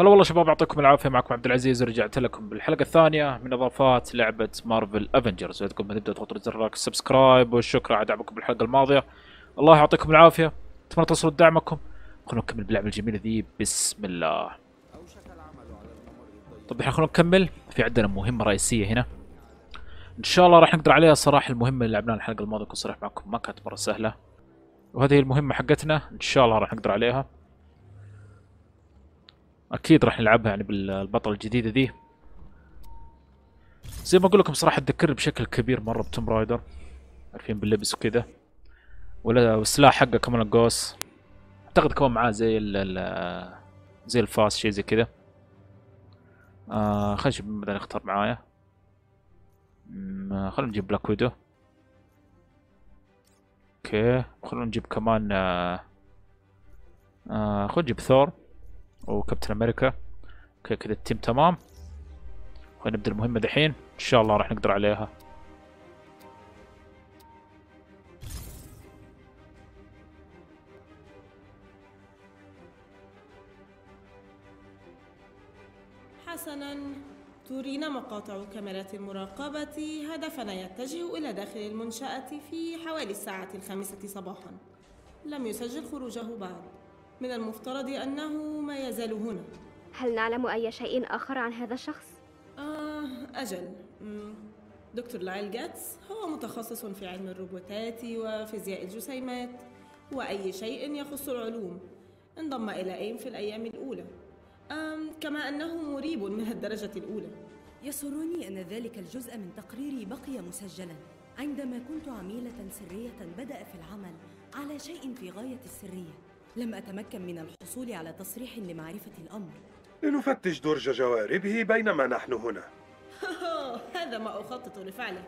هلا والله شباب يعطيكم العافية معكم عبد العزيز ورجعت لكم بالحلقة الثانية من إضافات لعبة مارفل افنجرز وقبل ما نبدأ تضغطوا زر like subscribe والشكر على دعمكم بالحلقة الماضية. الله يعطيكم العافية أتمنى تواصلوا دعمكم خلونا نكمل باللعبه الجميله ذي بسم الله. طب الحين خلونا نكمل. في عندنا مهمة رئيسية هنا. إن شاء الله راح نقدر عليها صراحة المهمة اللي لعبناها الحلقة الماضية كنت صريح معكم ما كانت مرة سهلة. وهذه المهمة حقتنا إن شاء الله راح نقدر عليها. أكيد راح نلعبها يعني بالبطل الجديدة ذي زي ما أقول لكم صراحة تذكرني بشكل كبير مرة بتوم رايدر. عارفين باللبس وكذا. ولا والسلاح حقه كمان القوس. أعتقد كمان معاه زي ال زي الفاس شيء زي كذا. آه خلينا نشوف مين بدنا نختار معايا. خلينا نجيب بلاك ويدو okay. خلونا نجيب كمان آه آه خلينا نجيب ثور وكابتن أمريكا. okay كذا ال team تمام. خلينا نبدأ المهمة دحين. إن شاء الله راح نقدر عليها. حسنا. ترينا مقاطع كاميرات المراقبة. هدفنا يتجه إلى داخل المنشأة في حوالي الساعة الخامسة صباحا. لم يسجل خروجه بعد. من المفترض أنه ما يزال هنا. هل نعلم أي شيء آخر عن هذا الشخص؟ آه أجل. دكتور لايل جاتس هو متخصص في علم الروبوتات وفيزياء الجسيمات وأي شيء يخص العلوم. انضم إلى إيم في الأيام الأولى. آم كما أنه مريب من الدرجة الأولى. يسرني أن ذلك الجزء من تقريري بقي مسجلا. عندما كنت عميلة سرية بدأ في العمل على شيء في غاية السرية. لم أتمكن من الحصول على تصريح لمعرفة الأمر. لنفتش درج جواربه بينما نحن هنا. هذا ما أخطط لفعله.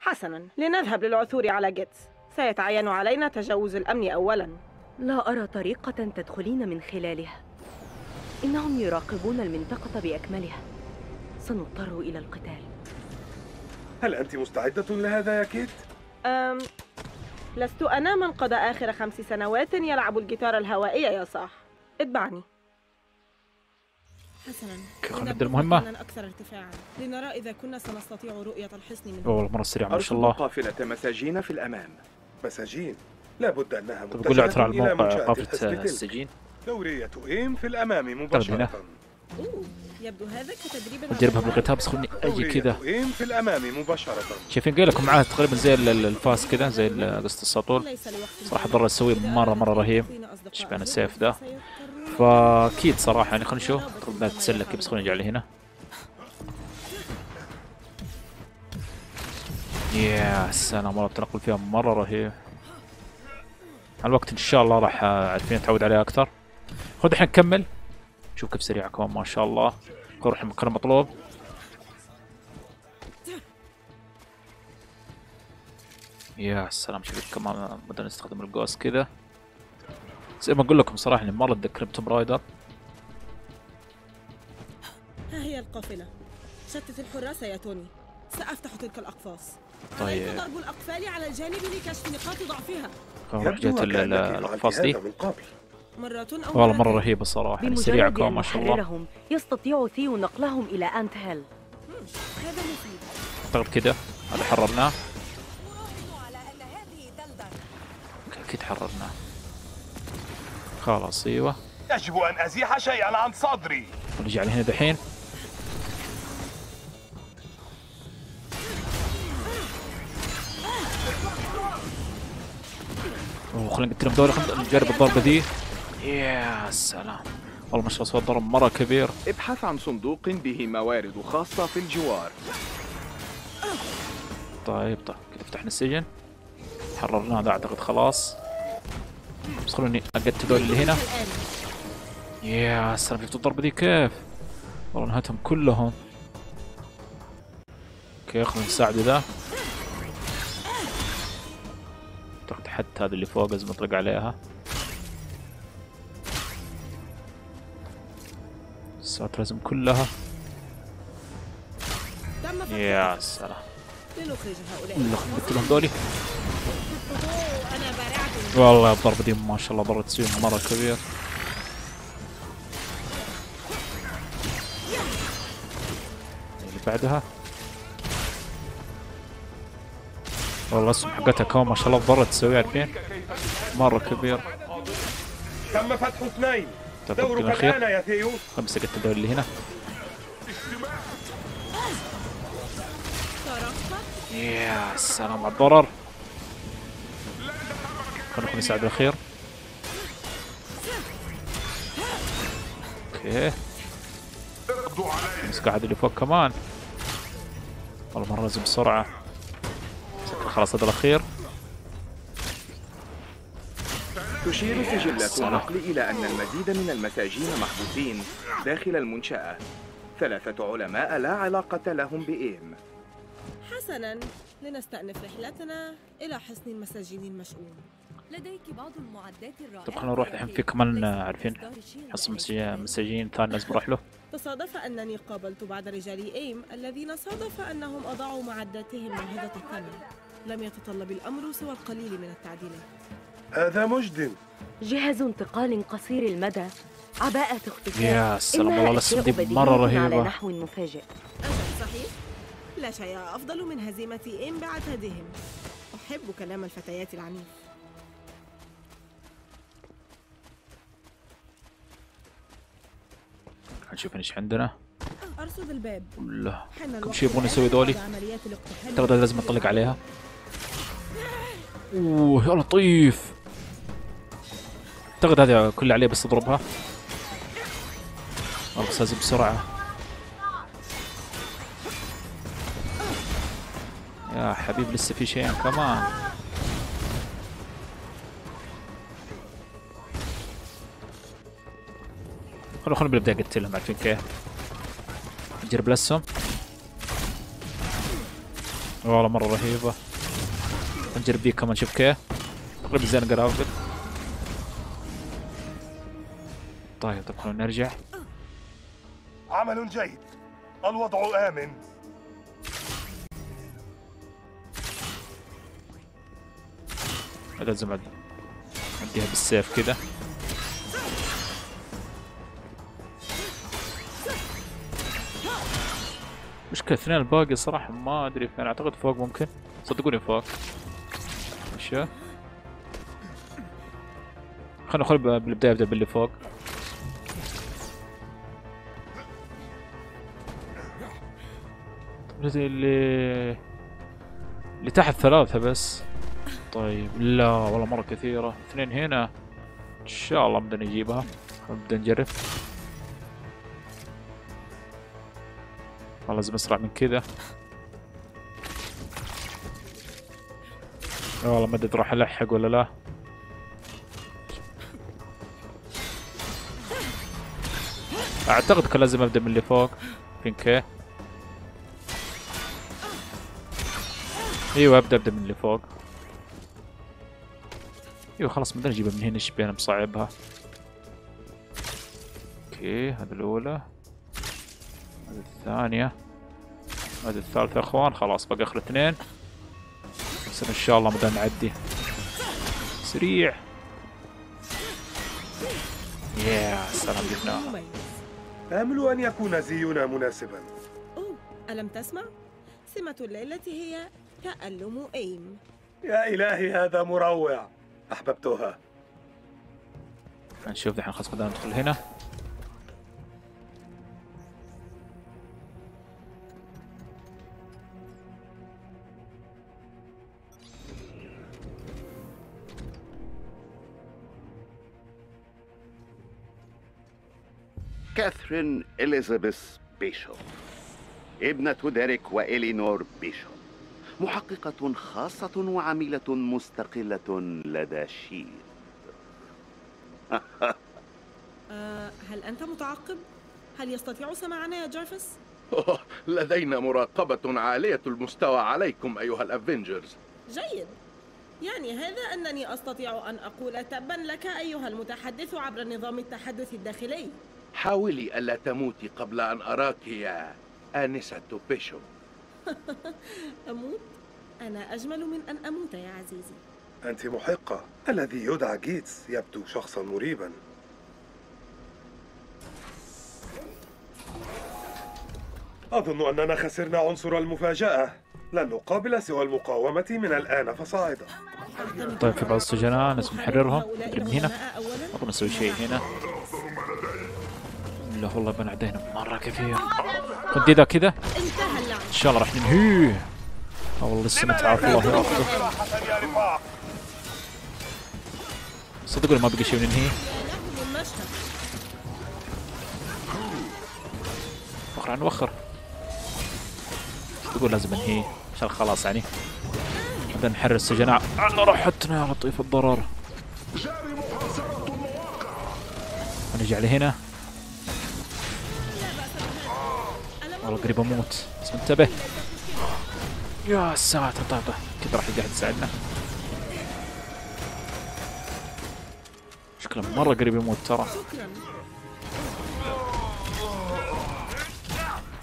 حسنا لنذهب للعثور على جيتس. سيتعين علينا تجاوز الأمن أولا. لا أرى طريقة تدخلين من خلالها. إنهم يراقبون المنطقة بأكملها. سنضطر إلى القتال. هل أنت مستعدة لهذا يا كيت؟ أم لست أنا من قضى آخر خمس سنوات يلعب الجيتار الهوائي يا صاح. اتبعني. حسنا. نبدأ المهمة؟ أكثر ارتفاعا. لنرى إذا كنا سنستطيع رؤية الحصن من والله مرة سريع ما شاء الله. قافلة مساجين في الأمام مساجين؟ لابد أنها لي متجهة إلى الموقع منشأة تلك السجين دورية إيم في الأمام. مباشرة. يبدو هذا كتدريب نجربها بالقتال بس خلوني أجي كذا. في الأمام مباشرة. شايفين قايل لكم معاه تقريبا زي ال- ال- الفاس كذا زي قصة السطول ليس لوقت صراحة بعيد. ضر السوي إذا مرة- مرة أردت رهيب. زوجك السيف ده. فأكيد صراحة يعني خلينا نشوف. بدنا نتسلى كيف بس خلينا على هنا؟ يا سلام والله التنقل فيها مرة رهيب. الوقت إن شاء الله راح عارفين نتعود عليها أكثر. خذ الحين نكمل شوف كيف سريعة كمان ما شاء الله. خذ نروح المكان المطلوب يا سلام شوف كمان بدنا نستخدم القوس كذا. زي ما أقول لكم صراحة اني مرة اتذكر بتوم رايدر. ها هي القافلة شتت الحراس يا توني. سأفتح تلك الأقفاص. طيب. ضرب الأقفال على الجانب لكشف نقاط ضعفها. خلينا نروح جهة ال- ال- الأقفاص دي؟ من قبل مرة أو والله مرة. رهيبة صراحة يعني سريعة أن ما شاء الله. يستطيع ثيو نقلهم إلى آنت هيل هذا مفيد اعتقد كذا هذا حررناه. okay، أكيد حررناه. خلاص أيوه. يجب أن أزيح شيئا عن صدري. ونجي على هنا دحين. أوه خلينا نقتلهم دول خلينا نجرب الضربة دي. يا سلام. والله ما شاء الله صوت ضرب مرة كبير. ابحث عن صندوق به موارد خاصة في الجوار. طيب طيب. كذا فتحنا السجن. حررناه هذا أعتقد خلاص. بس خلوني أقتل دول اللي هنا. يا سلام شفتوا الضربة دي؟ كيف؟ والله نهتهم كلهم. okay خلينا نساعده ذا. أعتقد حتى هذا اللي فوق لازم نطلق عليها. الساتر لازم كلها. يا سلام. لخبط لهم ذولي. والله الضربة دي ما شاء الله ضربة سيوم مرة كبير. اللي بعدها. والله اسم حقتها كمان ما شاء الله الضرة تسويها عارفين مرة كبير. تم فتح اثنين. دورك الأخير. الآن يا خمسة قلت الدوري اللي هنا. يا سلام على الضرر. خلينا نكون نساعد الأخير. أوكي. بس قاعد اللي فوق كمان. والله مرة لازم بسرعة. شكله خلاص هذا الأخير. تشير سجلات. النقل إلى أن المزيد من المساجين محبوسين داخل المنشأة ثلاثة علماء لا علاقة لهم بإيم حسنا. لنستأنف رحلتنا إلى حصن المساجين المشؤوم. لديك بعض المعدات الرائعة طب خلينا نروح الحين في كمان عارفين حصن مساجين- مساجين ثاني لازم نروح له؟ تصادف أنني قابلت بعض رجال إيم الذين صادف أنهم أضاعوا معداتهم ناهضة الثمن لم يتطلب الأمر سوى القليل من التعديلات. هذا مجد جهاز انتقال قصير المدى. عباءة اختفاء يا سلام والله أشياء الاسم دي مرة على رهيبة. نحو مفاجئ. أجل صحيح؟ لا شيء أفضل من هزيمة إيم بعتادهم. أحب كلام الفتيات العنيف. نشوف إيش عندنا؟ أرصد الباب. لا كم الوقت شي يبغون يسوي دولي ترى لازم نطلق عليها. أوه يا لطيف أعتقد هذه كل عليه بس اضربها بس لازم بسرعة. يا حبيب لسه في شيئين كمان خلونا خلونا بالبداية قتلهم عارفين كيف؟ نجرب الاسهم والله مرة رهيبة. نجرب دي كمان شوف كيف. تقريبا زي قرابل طيب طب خلونا نرجع. عمل جيد. الوضع آمن. لازم اديها بالسيف كذا مشكلة اثنين الباقي صراحة ما أدري فين أعتقد فوق ممكن. صدقوني فوق. اشياء خلنا خل بالبداية أبدأ باللي فوق. اللي اللي تحت ثلاثة بس. طيب لا والله مرة كثيرة. اثنين هنا. إن شاء الله بدنا نجيبها. نبدا نجرب. والله لازم أسرع من كذا. لا والله ما أدري راح ألحق ولا لا. أعتقد كان لازم أبدأ من اللي فوق. فين أيوه ابدا ابدا من اللي فوق. أيوه خلاص بدنا نجيبها من هنا إيش بينا مصعبها أوكي هذه الأولى. هذه الثانية. هذه الثالثة يا أخوان. خلاص بقى آخر اثنين. بس إن شاء الله بدنا نعدي سريع. يا سلام جبناها آمل أن يكون زينا مناسبا. أوه ألم تسمع؟ سمة الليلة هي تألم إيم. يا إلهي هذا مروع. أحببتها. نشوف دحين خلاص بدنا ندخل هنا. كاثرين إليزابيث بيشوب ابنة ديريك وإلينور بيشوب محققة خاصة وعميلة مستقلة لدى شيل. أه هل أنت متعقب؟ هل يستطيع سماعنا يا جيرفس؟ أوه، لدينا مراقبة عالية المستوى عليكم أيها الأفنجرز جيد. يعني هذا أنني أستطيع أن أقول تبا لك أيها المتحدث عبر نظام التحدث الداخلي. حاولي ألا تموتي قبل أن أراك يا آنسة بيشو. أموت؟ أنا أجمل من أن أموت يا عزيزي. أنت محقة. الذي يدعى جيتس يبدو شخصا مريبا. أظن أننا خسرنا عنصر المفاجأة. لن نقابل سوى المقاومة من الآن فصاعدا طيب في بعض السجناء ناس نحررهم. من هنا. أظن نسوي شيء هنا. لا والله بنعد هنا مرة كثير. ذا كذا إن شاء الله راح ننهيه. آه والله لسه نتعافى الله ياخذه صدقوا ما بقي شيء ننهيه لهم المشهد وخر عن وخر. تقول لازم ننهيه عشان خلاص يعني. بدنا نحرر السجناء على راحتنا يا لطيف الضرر. ونرجع لهنا والله قريب أموت. بس انتبه. يا ساتر. طيب طيب. كذا راح يقعد يساعدنا شكله مرة قريب يموت ترى.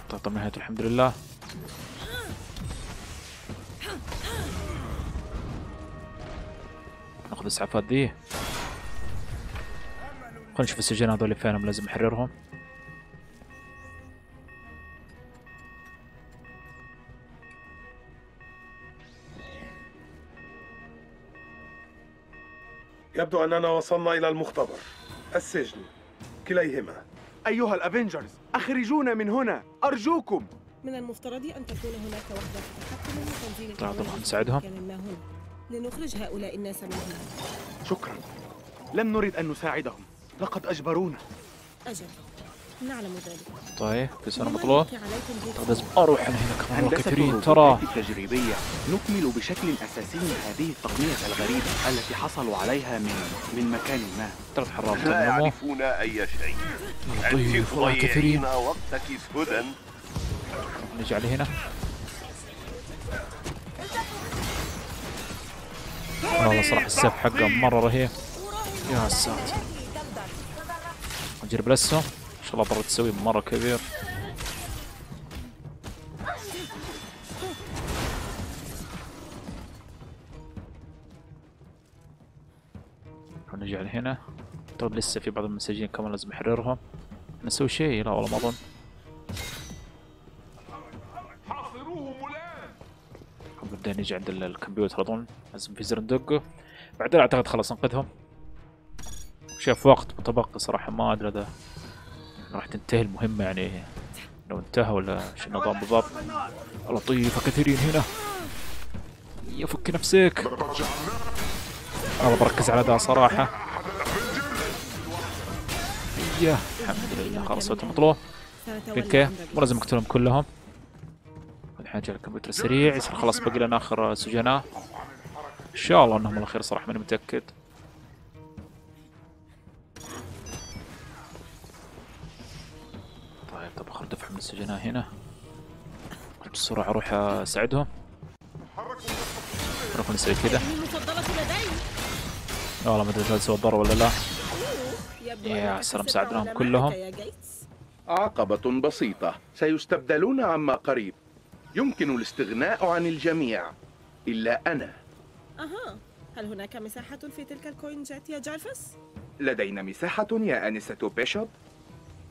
طيب طيب نهاية الحمد لله. ناخذ الاسعافات ذي خلينا نشوف السجن هذول فينهم لازم نحررهم. يبدو أننا وصلنا إلى المختبر. السجن. كليهما. أيها الأفينجرز أخرجونا من هنا. أرجوكم. من المفترض أن تكون هناك وحدة تتحكم طيب، القوانين طبعاً. نساعدهم. لنخرج هؤلاء الناس من هنا. شكرا. لم نرد أن نساعدهم. لقد أجبرونا. أجل. نعلم ذلك. طيب سنة بما مطلوب طيب لازم أروح أنا هنا كمان والله هندسة كثيرين. ترى. التجريبية. نكمل بشكل أساسي هذه التقنية الغريبة التي حصلوا عليها من من مكان ما. ثلاث حرات لا يعرفون أي شيء. لطيف والله كثيرين وقتك سدى نرجع لهنا والله صراحة السيف حقه مرة رهيب. يا ساتر. نجرب الأسهم. ان شاء الله برا تسوي مرة كبير. نرجع لهنا. طيب لسه في بعض المساجين كمان لازم نحررهم. نسوي شيء؟ لا والله ما أظن. نبدا نجي عند ال- الكمبيوتر أظن. لازم في زر ندقه بعدين أعتقد خلاص ننقذهم شاف وقت متبقي صراحة ما أدري اذا راح تنتهي المهمة يعني لو انتهى ولا شو النظام بالضبط. لطيفة كثيرين هنا. يفك نفسك. والله بركز على ذا صراحة. يا الحمد لله خلاص سويت المطلوب okay مو لازم اقتلهم كلهم. جاء الكمبيوتر سريع يصير خلاص باقي لنا آخر سجناء. إن شاء الله إنهم الأخير صراحة ماني متأكد. من السجناء هنا. بسرعة أروح أساعدهم. نروح نسوي كذا والله ما أدري اذا سوى ضرر ولا لا. يا سلام، ساعدناهم كلهم. عقبة بسيطة. سيستبدلون عما قريب. يمكن الاستغناء عن الجميع. إلا أنا. أها. هل هناك مساحة في تلك الكوينجت يا جارفس؟ لدينا مساحة يا آنسة بيشوب.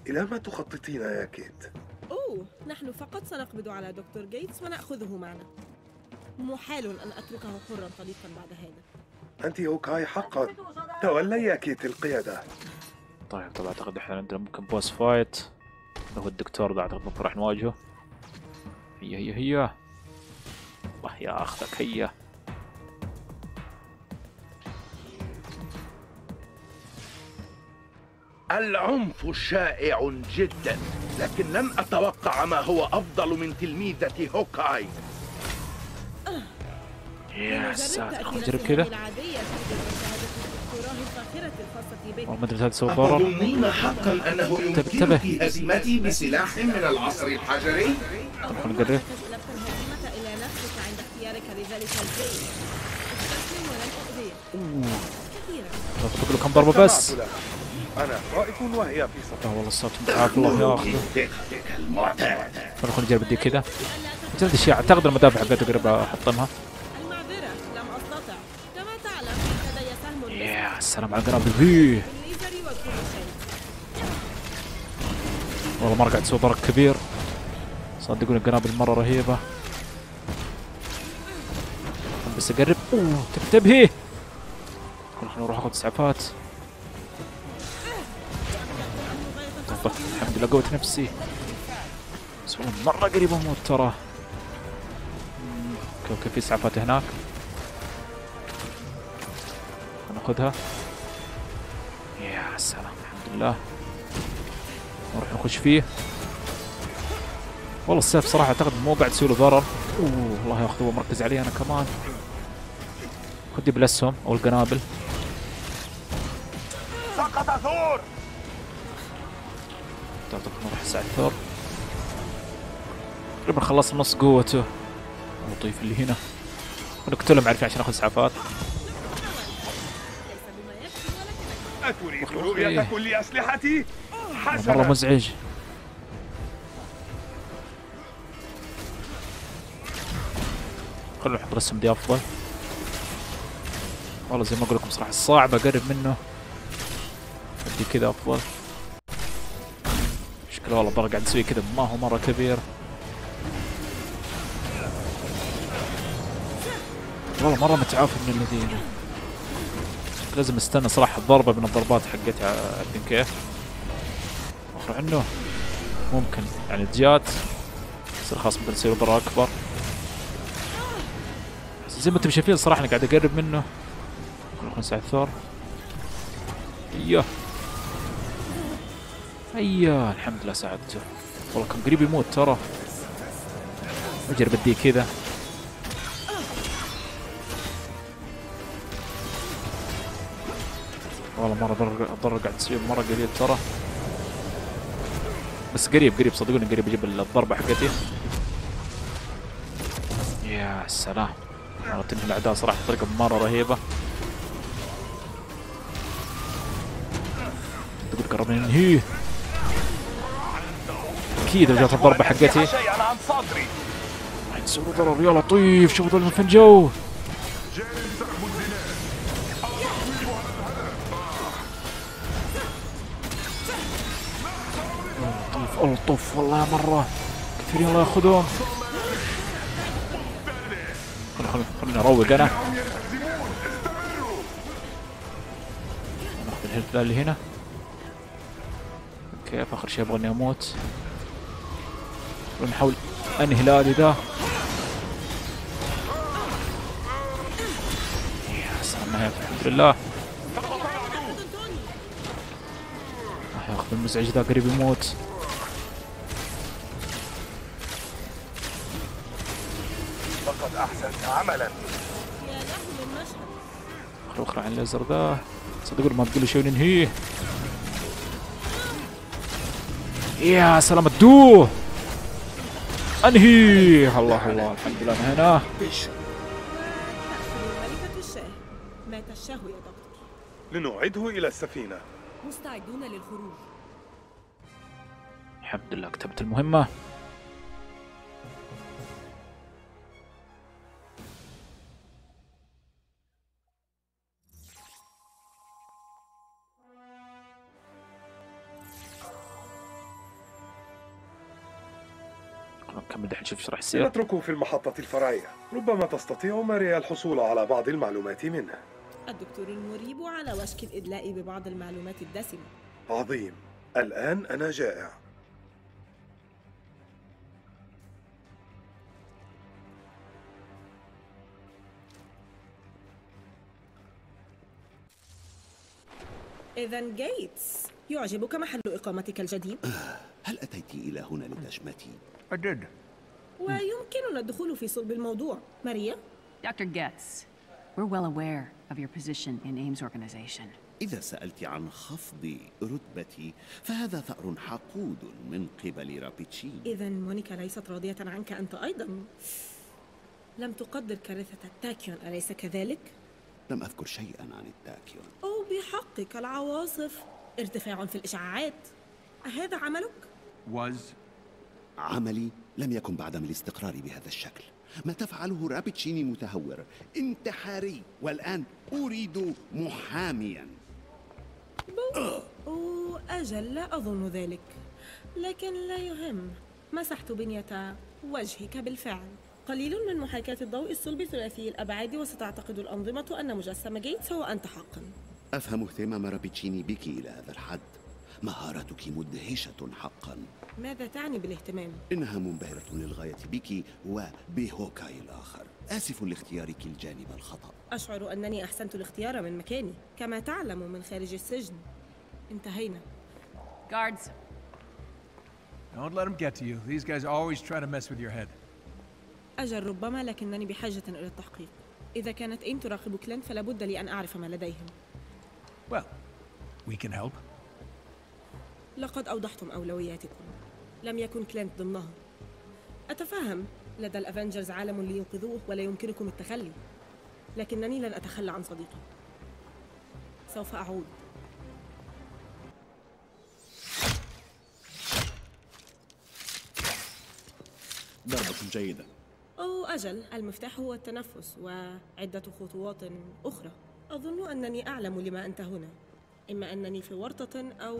إلى ما تخططين يا كيت؟ أوه نحن فقط سنقبض على دكتور جيتس ونأخذه معنا. محال أن أتركه حرا طليقا بعد هذا. أنت هوكاي حقا. تولي يا كيت القيادة. طيب طبعا أعتقد إحنا عندنا ممكن boss fight. اللي هو الدكتور ده أعتقد ممكن راح نواجهه. هي هي هي الله يا اخذك هي العنف شائع جدا لكن لن أتوقع ما هو أفضل من تلميذة هوكاي. يا ساتر. نجرب كذا هذا سوى ضرر أتظنين حقا أنه. يمكنك هزيمتي بسلاح من العصر الحجري؟ طب خلينا نقرب أسلبت الهزيمة إلى نفسك عند اختيارك لذلك الجيش استسلم ولن أؤذيك كثيرا. اطلق له كم ضربة بس. أنا خائف وهي في صف لا والله الصوت متعافى الله ياخذه خلينا نجرب دي كذا. ثلاث اشياء أعتقد المدافع حقته قريب أحطمها. المعذرة لم أستطع. كما تعلم لدي سهم يا سلام على القنابل ذي بالليزر وكل شيء. والله مرة قاعد تسوي ضرر كبير. صدقوني القنابل مرة رهيبة. بس أقرب. أوه تنتبهي خلينا نروح اخذ اسعافات لله قوة نفسي. بس والله مرة قريب أموت ترى. okay okay في اسعافات هناك. ناخذها. يا سلام الحمد لله. نروح نخش فيه. والله السيف صراحة أعتقد مو قاعد يسوي له ضرر. أوه الله ياخذه ومركز علي أنا كمان. خذي بالاسهم أو القنابل. سقط ثور تعتقد نروح ساعة ثور تقريبا خلص نص قوته لطيف اللي هنا. نقتلهم عارفين عشان أخذ إسعافات. أتريد أخي. رؤية كل أسلحتي؟ مرة حسنا. مزعج. خلونا نحط رسم دي أفضل. والله زي ما أقول لكم صراحة صعب اقرب منه. ادي كذا أفضل. شكله والله الضرر قاعد يسوي كذا. ما هو مرة كبير. والله مرة متعافى من الذين. لازم استنى صراحة ضربة من الضربات حقتي عارفين كيف. اخر عنه ممكن. يعني جات يصير خلاص ممكن يصير ضرر أكبر. زي ما أنتم شايفين صراحة أنا قاعد أقرب منه. نروح نساعد ثور. إيوه. أيوه الحمد لله ساعدته والله كان قريب يموت ترى. اجرب اديه كذا. والله مرة ضر ضر قاعد تسوي مرة قليل ترى. بس قريب قريب صدقوني قريب أجيب الضربة حقتي. يا سلام. مرة تنهي الأعداء صراحة بطريقة مرة رهيبة. تقول ننهيه. أكيد لو جات الضربة حقتي. يسوي ضرر يا لطيف شوفوا ذول فنجو. لطيف ألطف والله مرة. كثيرين الله ياخذهم خلنا خلنا خلنا نروق أنا. ناخذ الهيلث اللي هنا. كيف؟ آخر شيء أبغى إني أموت. ونحاول انهي الالي ذا. يا سلام الحمد لله. راح ياخذ المزعج ذا قريب يموت. لقد أحسنت عملا. اخرع عن الليزر ذا. صدقوا ما تقول شيء وننهيه يا سلام ادوه أنهي. الله الله الحمد لله انهيناه تأكل ملكة الشاه مات الشاه يا دكتور لنعيده إلى السفينة. مستعدون للخروج. الحمد لله كتبت المهمة. إيش راح يصير نتركه في المحطة الفرعية. ربما تستطيع ماريا الحصول على بعض المعلومات منه. الدكتور المريب على وشك الإدلاء ببعض المعلومات الدسمة. عظيم. الآن أنا جائع. إذا جيتس يعجبك محل إقامتك الجديد؟ هل أتيت إلى هنا لتشمتي؟ ويمكننا الدخول في صلب الموضوع ماريا Dr. Getz, we're well aware of your position in AIM's organization. إذا سألت عن خفض رتبتي فهذا ثأر حقود من قبل رابيتشين إذا مونيكا ليست راضية عنك أنت أيضا لم تقدر كارثة التاكيون أليس كذلك؟ لم أذكر شيئا عن التاكيون أو بحقك العواصف ارتفاع في الإشعاعات أهذا عملك؟ عملي لم يكن بعدم الاستقرار بهذا الشكل. ما تفعله رابيتشيني متهور. انتحاري. والآن أريد محاميا. أو أجل لا أظن ذلك. لكن لا يهم. مسحت بنية وجهك بالفعل. قليل من محاكاة الضوء الصلب ثلاثي الأبعاد وستعتقد الأنظمة أن مجسم جيتس هو أنت حقا. أفهم اهتمام رابتشيني بك إلى هذا الحد. مهارتك مدهشة حقا ماذا تعني بالاهتمام؟ إنها منبهرة للغاية بك وبهوكاي الآخر آسف لاختيارك الجانب الخطأ أشعر أنني أحسنت الاختيار من مكاني كما تعلم من خارج السجن انتهينا Guards, Don't let them get to you. These guys always try to mess with your head. أجل ربما لكنني بحاجة إلى التحقيق إذا كانت إيم تراقب كلان فلا بد لي أن أعرف ما لديهم Well, we can help. لقد أوضحتم أولوياتكم. لم يكن كلانت ضمنها. أتفهم لدى الأفنجرز عالم لينقذوه ولا يمكنكم التخلي لكنني لن أتخلى عن صديقي. سوف أعود. ضربة جيدة. أو أجل المفتاح هو التنفس وعدة خطوات أخرى. أظن أنني أعلم لما أنت هنا. إما أنني في ورطة أو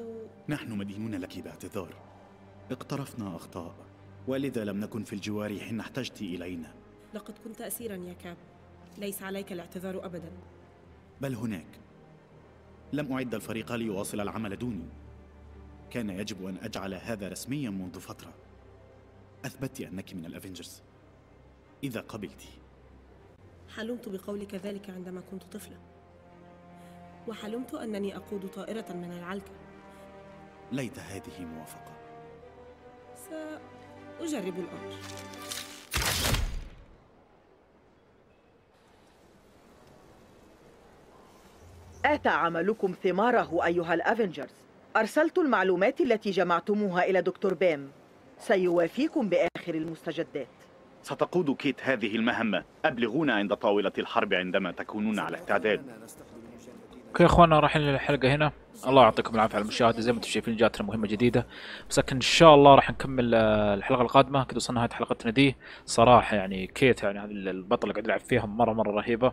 نحن مدينون لك باعتذار. اقترفنا أخطاء ولذا لم نكن في الجوار حين احتجت إلينا. لقد كنت أسيرا يا كاب. ليس عليك الاعتذار أبدا. بل هناك. لم أعد الفريق ليواصل العمل دوني. كان يجب أن أجعل هذا رسميا منذ فترة. أثبتت أنك من الأفنجرز. إذا قبلت. حلمت بقولك ذلك عندما كنت طفلة وحلمت أنني أقود طائرة من العلكة ليت هذه موافقة. سأجرب الأمر. آتى عملكم ثماره أيها الأفنجرز. أرسلت المعلومات التي جمعتموها إلى دكتور بيم. سيوافيكم بآخر المستجدات. ستقود كيت هذه المهمة. أبلغونا عند طاولة الحرب عندما تكونون على استعداد. okay أخوانا رايحين للحلقة هنا. الله يعطيكم العافية على المشاهدة. زي ما أنتم شايفين جاتنا مهمة جديدة. بس لكن إن شاء الله راح نكمل آه، الحلقة القادمة. كذا وصلنا نهاية حلقتنا دي. صراحة يعني كيت يعني هذه البطله قاعد يلعب فيها مره مرة رهيبة.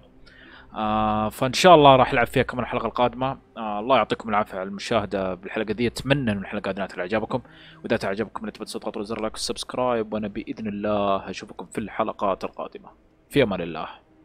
آه فإن شاء الله راح العب فيها كمان الحلقة القادمة. آه الله يعطيكم العافية على المشاهدة بالحلقة دي. أتمنى إن الحلقة دي نالت إعجابكم. وإذا تعجبكم لا تنسوا تضغطوا زر like وال subscribe. وأنا بإذن الله أشوفكم في الحلقات القادمة. في أمان الله.